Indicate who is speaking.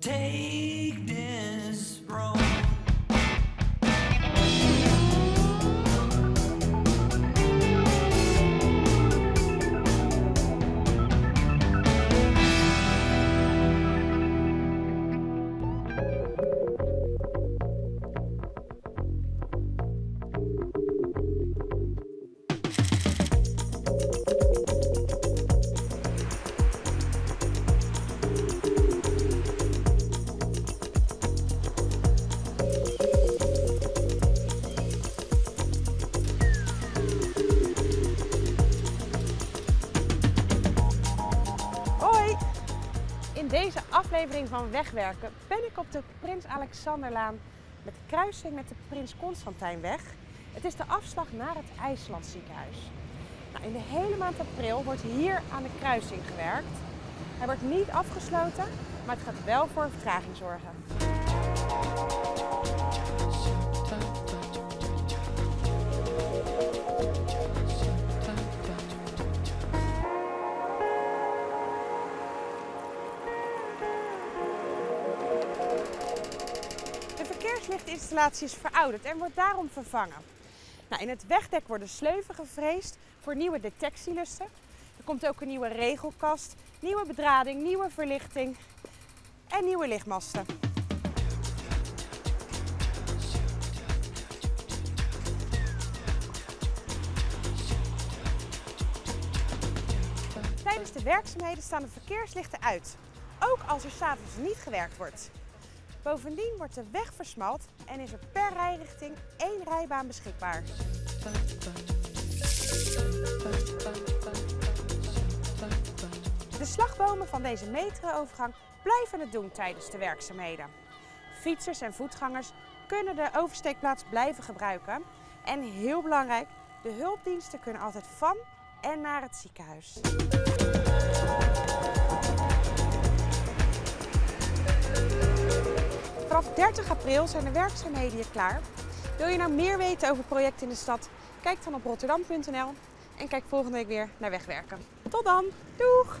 Speaker 1: Take
Speaker 2: In deze aflevering van Wegwerken ben ik op de Prins Alexanderlaan met de kruising met de Prins Constantijnweg. Het is de afslag naar het IJsland ziekenhuis. Nou, in de hele maand april wordt hier aan de kruising gewerkt. Hij wordt niet afgesloten, maar het gaat wel voor vertraging zorgen. De is verouderd en wordt daarom vervangen. Nou, in het wegdek worden sleuven gevreesd voor nieuwe detectielusten. Er komt ook een nieuwe regelkast, nieuwe bedrading, nieuwe verlichting en nieuwe lichtmasten. Tijdens de werkzaamheden staan de verkeerslichten uit, ook als er s'avonds niet gewerkt wordt. Bovendien wordt de weg versmalt en is er per rijrichting één rijbaan beschikbaar. De slagbomen van deze metroovergang blijven het doen tijdens de werkzaamheden. Fietsers en voetgangers kunnen de oversteekplaats blijven gebruiken. En heel belangrijk, de hulpdiensten kunnen altijd van en naar het ziekenhuis. 30 april zijn de werkzaamheden hier klaar. Wil je nou meer weten over projecten in de stad? Kijk dan op rotterdam.nl en kijk volgende week weer naar Wegwerken. Tot dan, doeg!